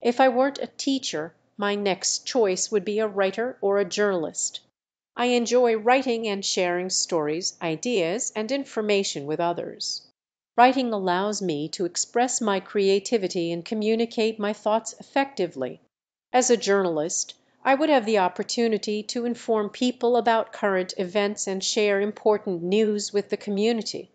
If I weren't a teacher my next choice would be a writer or a journalist. I enjoy writing and sharing stories, ideas, and information with others. Writing allows me to express my creativity and communicate my thoughts effectively. As a journalist I would have the opportunity to inform people about current events and share important news with the community.